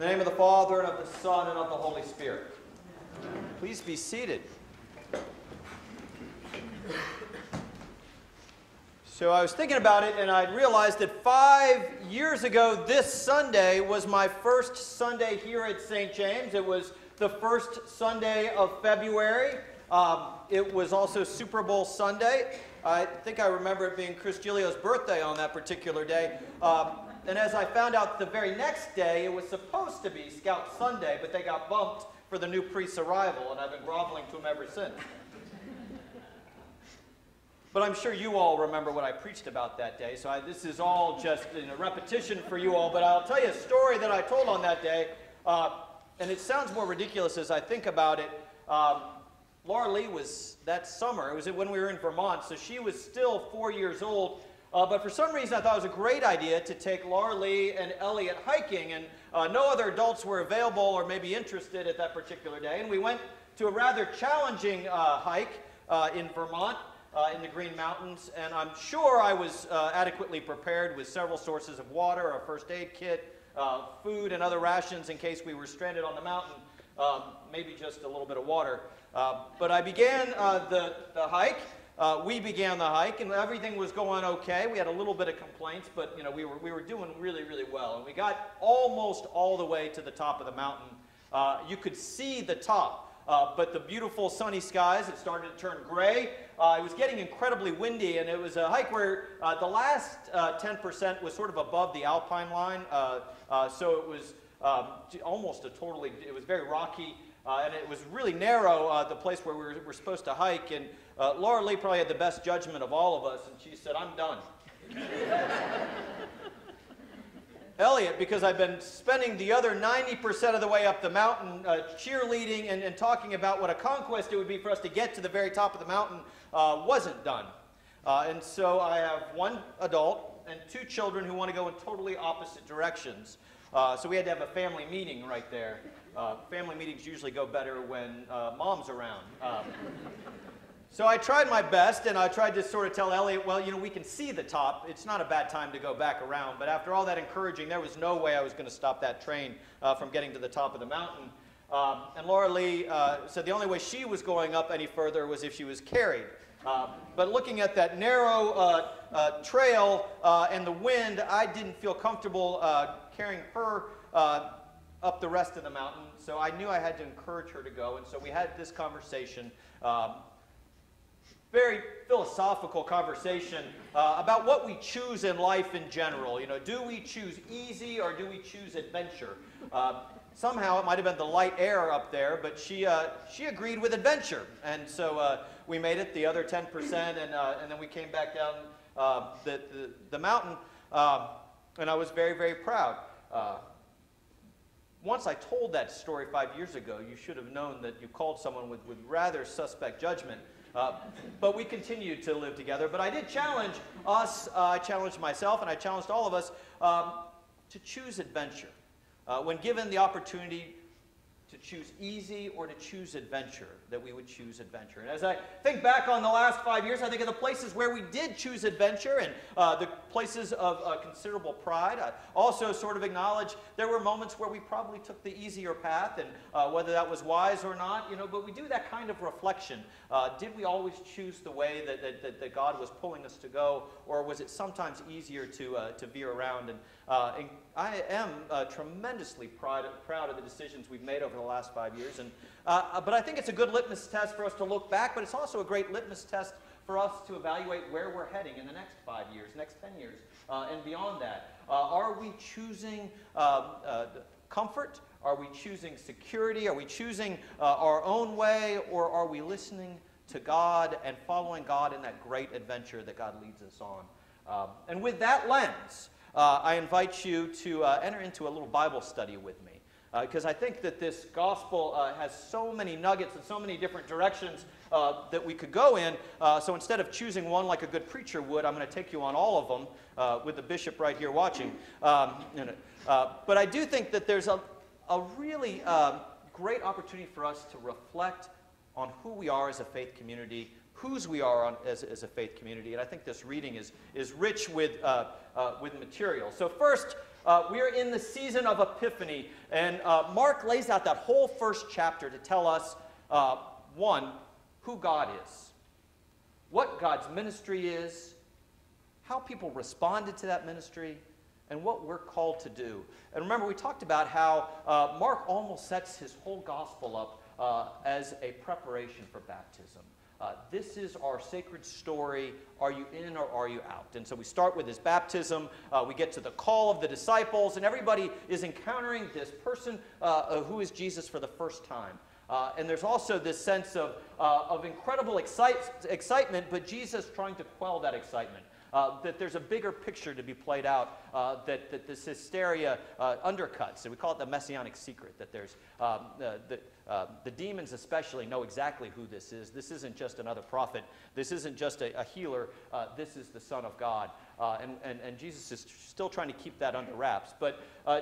In the name of the Father, and of the Son, and of the Holy Spirit. Please be seated. So I was thinking about it, and I realized that five years ago this Sunday was my first Sunday here at St. James. It was the first Sunday of February. Um, it was also Super Bowl Sunday. I think I remember it being Chris Giglio's birthday on that particular day. Um, and as I found out the very next day, it was supposed to be Scout Sunday, but they got bumped for the new priest's arrival, and I've been groveling to him ever since. But I'm sure you all remember what I preached about that day, so I, this is all just a repetition for you all. But I'll tell you a story that I told on that day, uh, and it sounds more ridiculous as I think about it. Um, Laura Lee was that summer, it was when we were in Vermont, so she was still four years old. Uh, but for some reason, I thought it was a great idea to take Laura Lee and Elliot hiking, and uh, no other adults were available or maybe interested at that particular day. And we went to a rather challenging uh, hike uh, in Vermont. Uh, in the Green Mountains, and I'm sure I was uh, adequately prepared with several sources of water, a first aid kit, food, and other rations in case we were stranded on the mountain, um, maybe just a little bit of water. But I began the, the hike, uh, we began the hike and everything was going okay. We had a little bit of complaints, but you know we were we were doing really really well. And we got almost all the way to the top of the mountain. Uh, you could see the top. Uh, but the beautiful sunny skies had started to turn gray. Uh, it was getting incredibly windy, and it was a hike where uh, the last 10% uh, was sort of above the alpine line. so it was um, almost a totally, it was very rocky. Uh, and it was really narrow, uh, the place where we were, were supposed to hike. And uh, Laura Lee probably had the best judgment of all of us, and she said, I'm done. Elliot, because I've been spending the other 90% of the way up the mountain uh, cheerleading and, and, talking about what a conquest it would be for us to get to the very top of the mountain, uh, wasn't done. Uh, and so I have one adult and two children who want to go in totally opposite directions. Uh, so we had to have a family meeting right there. Uh, family meetings usually go better when uh, mom's around. Um, so I tried my best, and I tried to sort of tell Elliot, well, you know, we can see the top. It's not a bad time to go back around. But after all that encouraging, there was no way I was going to stop that train uh, from getting to the top of the mountain. Um, and Laura Lee uh, said the only way she was going up any further was if she was carried. Uh, but looking at that narrow uh, uh, trail uh, and the wind, I didn't feel comfortable carrying her up the rest of the mountain. So I knew I had to encourage her to go. And so we had this conversation. Um, very philosophical conversation uh, about what we choose in life in general. You know, do we choose easy or do we choose adventure? Uh, somehow it might have been the light air up there, but she, uh, she agreed with adventure. And so uh, we made it the other 10%, and, uh, and then we came back down uh, the, the, the, mountain, um, and I was very, very proud. once I told that story five years ago, you should have known that you called someone with, with rather suspect judgment. Uh, but we continued to live together. But I did challenge us, uh, I challenged myself, and I challenged all of us um, to choose adventure. Uh, when given the opportunity to choose easy or to choose adventure, that we would choose adventure. And as I think back on the last five years, I think of the places where we did choose adventure and uh, the places of uh, considerable pride. I also sort of acknowledge there were moments where we probably took the easier path, and uh, whether that was wise or not, you know, but we do that kind of reflection. Uh, did we always choose the way that, that, that, God was pulling us to go, or was it sometimes easier to, uh, to veer around? And, uh, and I am tremendously proud, proud of the decisions we've made over the last five years. And, uh, but I think it's a good litmus test for us to look back, but it's also a great litmus test for us to evaluate where we're heading in the next five years, next 10 years, uh, and beyond that. Uh, are we choosing um, uh, comfort? Are we choosing security? Are we choosing uh, our own way? Or are we listening to God and following God in that great adventure that God leads us on? Um, and with that lens, uh, I invite you to enter into a little Bible study with me because uh, I think that this gospel uh, has so many nuggets and so many different directions uh, that we could go in. So instead of choosing one like a good preacher would, I'm going to take you on all of them with the bishop right here watching. Um, but I do think that there's a, a really great opportunity for us to reflect on who we are as a faith community, whose we are on, as, as a faith community. And I think this reading is, is rich with, with material. So first, Uh, we are in the season of Epiphany, and uh, Mark lays out that whole first chapter to tell us uh, one, who God is, what God's ministry is, how people responded to that ministry, and what we're called to do. And remember, we talked about how uh, Mark almost sets his whole gospel up uh, as a preparation for baptism. Uh, this is our sacred story. Are you in or are you out? And so we start with his baptism. Uh, we get to the call of the disciples, and everybody is encountering this person uh, who is Jesus for the first time. Uh, and there's also this sense of, uh, of incredible excite- excitement, but Jesus trying to quell that excitement. Uh, that there's a bigger picture to be played out uh, that, that this hysteria uh, undercuts. And we call it the messianic secret, that there's um, the, uh, the demons especially know exactly who this is. This isn't just another prophet. This isn't just a, a healer. Uh, this is the Son of God. Uh, and, and, and Jesus is still trying to keep that under wraps. But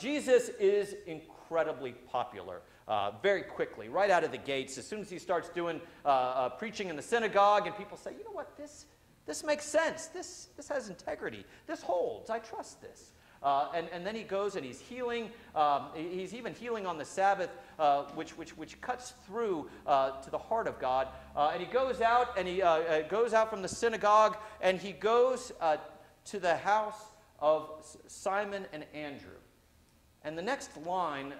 Jesus is incredibly popular. Uh, very quickly, right out of the gates. As soon as he starts doing uh, uh, preaching in the synagogue, and people say, you know what, this, this makes sense. This, this has integrity. This holds. I trust this. Uh, and, and then he goes and he's healing. Um, he's even healing on the Sabbath, uh, which, which, which cuts through uh, to the heart of God. Uh, and he goes out and he uh, uh, goes out from the synagogue and he goes to the house of Simon and Andrew. And the next line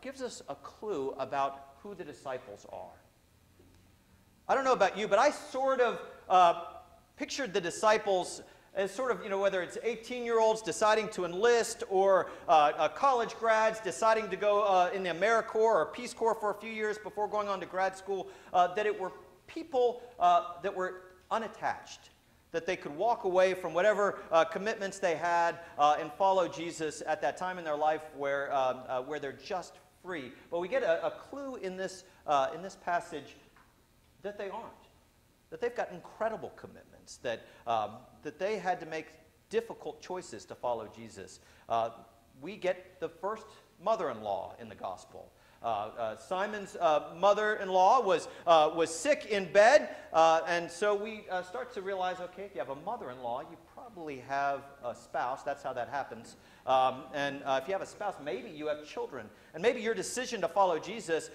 gives us a clue about who the disciples are. I don't know about you, but I sort of pictured the disciples as sort of, you know, whether it's 18 year olds deciding to enlist or uh, uh, college grads deciding to go uh, in the AmeriCorps or Peace Corps for a few years before going on to grad school, uh, that it were people uh, that were unattached. That they could walk away from whatever uh, commitments they had and follow Jesus at that time in their life where, um, where they're just free. But we get a, a clue in this, in this passage that they aren't that they've got incredible commitments, that, um, that they had to make difficult choices to follow Jesus. Uh, we get the first mother in law in the gospel. Uh, uh, Simon's uh, mother in law was, uh, was sick in bed, uh, and so we start to realize okay, if you have a mother in law, you probably have a spouse. That's how that happens. Um, and if you have a spouse, maybe you have children. And maybe your decision to follow Jesus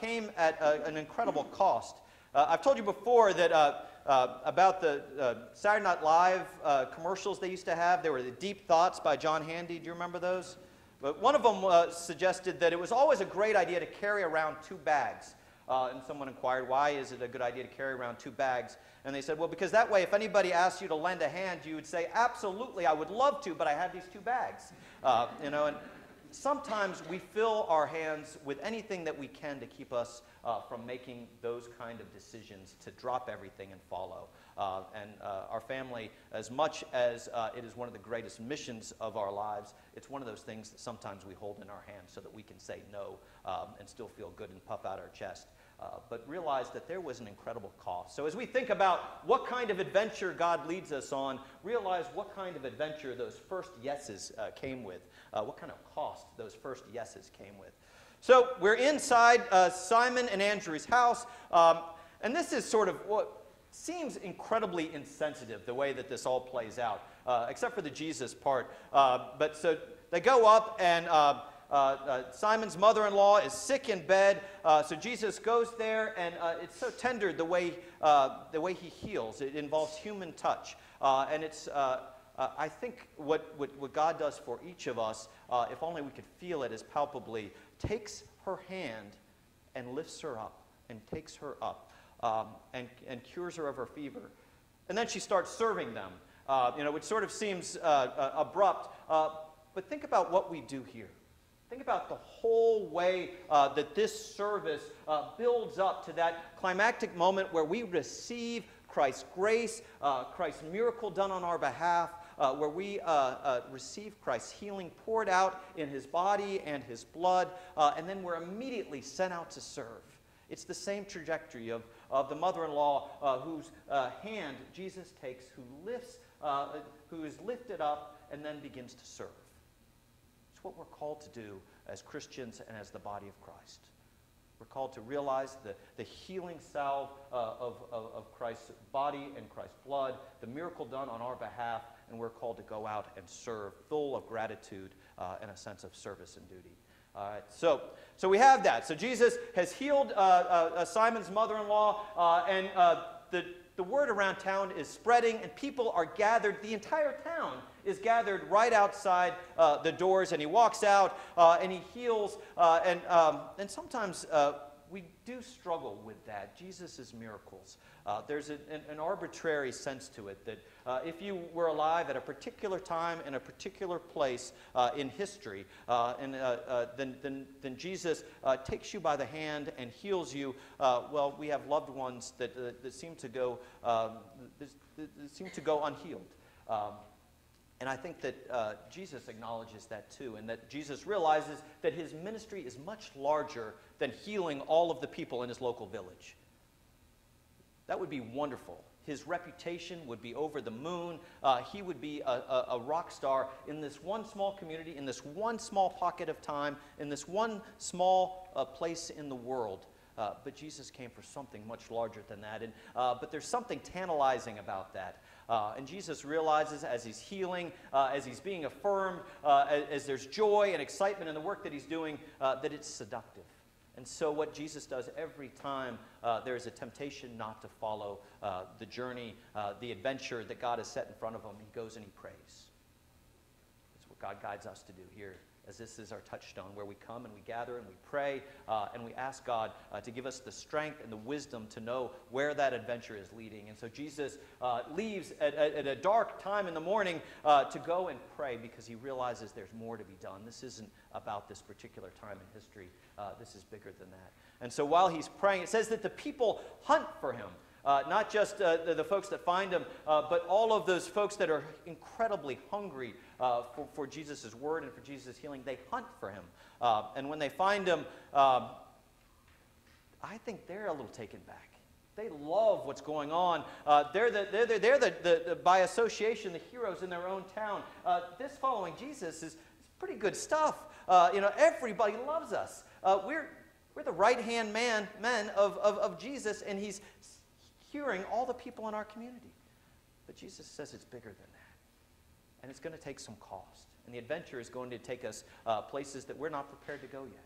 came at an incredible cost. Uh, I've told you before that uh, uh, about the uh, Saturday Night Live uh, commercials they used to have. There were the Deep Thoughts by John Handey. Do you remember those? But one of them uh, suggested that it was always a great idea to carry around two bags. and someone inquired, why is it a good idea to carry around two bags? And they said, well, because that way, if anybody asked you to lend a hand, you would say, absolutely, I would love to, but I have these two bags. you know, and sometimes we fill our hands with anything that we can to keep us uh, from making those kind of decisions to drop everything and follow. Uh, and uh, our family, as much as uh, it is one of the greatest missions of our lives, it's one of those things that sometimes we hold in our hands so that we can say no um, and still feel good and puff out our chest. Uh, but realize that there was an incredible cost. So, as we think about what kind of adventure God leads us on, realize what kind of adventure those first yeses uh, came with, uh, what kind of cost those first yeses came with. So, we're inside uh, Simon and Andrew's house, um, and this is sort of what seems incredibly insensitive the way that this all plays out, uh, except for the Jesus part. but so they go up and Simon's mother in law is sick in bed. Uh, so Jesus goes there, and uh, it's so tender the way, uh, the way he heals. It involves human touch. Uh, and it's, I think, what, what, what, God does for each of us, if only we could feel it as palpably, takes her hand and lifts her up and takes her up um, and, and cures her of her fever. And then she starts serving them, you know, which sort of seems abrupt. but think about what we do here. Think about the whole way uh, that this service uh, builds up to that climactic moment where we receive Christ's grace, uh, Christ's miracle done on our behalf, uh, where we uh, uh, receive Christ's healing poured out in his body and his blood, and then we're immediately sent out to serve. It's the same trajectory of, of the mother in law whose hand Jesus takes, who lifts, who is lifted up, and then begins to serve what we're called to do as Christians and as the body of Christ. We're called to realize the, the healing salve uh, of, of, of Christ's body and Christ's blood, the miracle done on our behalf, and we're called to go out and serve, full of gratitude uh, and a sense of service and duty. All right, so, so we have that. So Jesus has healed uh, uh, uh Simon's mother in law, uh, and uh, the, the word around town is spreading, and people are gathered. The entire town is gathered right outside uh, the doors, and he walks out and he heals. and, um, and sometimes we do struggle with that. Jesus' miracles. Uh, there's an, an, arbitrary sense to it that uh, if you were alive at a particular time in a particular place uh, in history, uh, and, uh, uh, then, then, then Jesus takes you by the hand and heals you. well, we have loved ones that, that seem to go um, that, that seem to go unhealed. Um, and I think that uh, Jesus acknowledges that too, and that Jesus realizes that his ministry is much larger than healing all of the people in his local village. That would be wonderful. His reputation would be over the moon. Uh, he would be a, a, a, rock star in this one small community, in this one small pocket of time, in this one small uh, place in the world. Uh, but Jesus came for something much larger than that. And, uh, but there's something tantalizing about that. Uh, and Jesus realizes as he's healing, uh, as he's being affirmed, uh, as, as, there's joy and excitement in the work that he's doing, uh, that it's seductive. And so, what Jesus does every time uh, there is a temptation not to follow uh, the journey, the adventure that God has set in front of him, he goes and he prays. That's what God guides us to do here as this is our touchstone, where we come and we gather and we pray uh, and we ask God uh, to give us the strength and the wisdom to know where that adventure is leading. And so Jesus uh, leaves at, at, at, a dark time in the morning uh, to go and pray because he realizes there's more to be done. This isn't about this particular time in history, uh, this is bigger than that. And so while he's praying, it says that the people hunt for him. Uh, not just uh, the, the, folks that find him, uh, but all of those folks that are incredibly hungry uh, for, for Jesus' word and for Jesus' healing. They hunt for him. Uh, and when they find him, um, I think they're a little taken back. They love what's going on. Uh, they're, the, they're, the, they're the, the, the, by association, the heroes in their own town. this following Jesus is, is pretty good stuff. you know, everybody loves us. we're, we're the right hand man men of, of, of Jesus, and he's curing all the people in our community. But Jesus says it's bigger than that. And it's going to take some cost. And the adventure is going to take us uh, places that we're not prepared to go yet.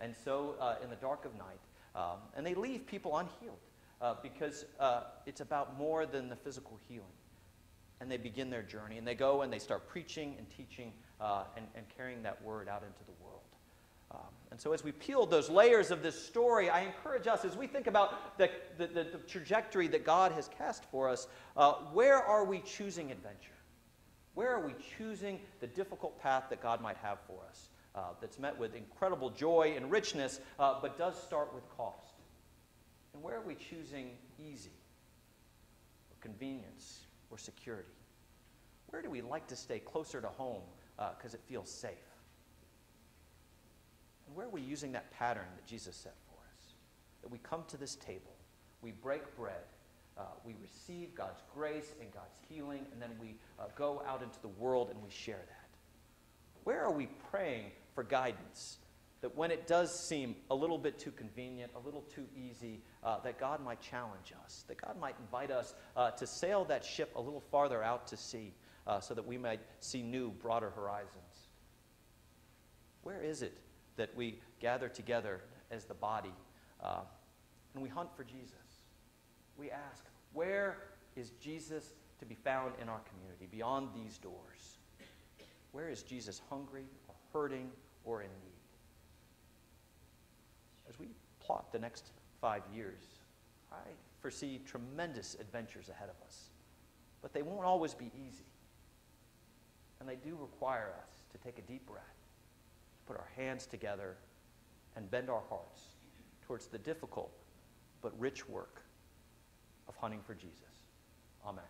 And so, uh, in the dark of night, um, and they leave people unhealed uh, because uh, it's about more than the physical healing. And they begin their journey, and they go and they start preaching and teaching uh, and, and carrying that word out into the world. Um, and so, as we peel those layers of this story, I encourage us, as we think about the, the, the, trajectory that God has cast for us, uh, where are we choosing adventure? Where are we choosing the difficult path that God might have for us uh, that's met with incredible joy and richness, uh, but does start with cost? And where are we choosing easy, or convenience, or security? Where do we like to stay closer to home because uh, it feels safe? And where are we using that pattern that Jesus set for us? That we come to this table, we break bread, uh, we receive God's grace and God's healing, and then we uh, go out into the world and we share that. Where are we praying for guidance? That when it does seem a little bit too convenient, a little too easy, uh, that God might challenge us, that God might invite us uh, to sail that ship a little farther out to sea uh, so that we might see new, broader horizons. Where is it that we gather together as the body uh, and we hunt for Jesus. We ask, where is Jesus to be found in our community beyond these doors? Where is Jesus hungry or hurting or in need? As we plot the next five years, I foresee tremendous adventures ahead of us. But they won't always be easy. And they do require us to take a deep breath put our hands together and bend our hearts towards the difficult but rich work of hunting for Jesus. Amen.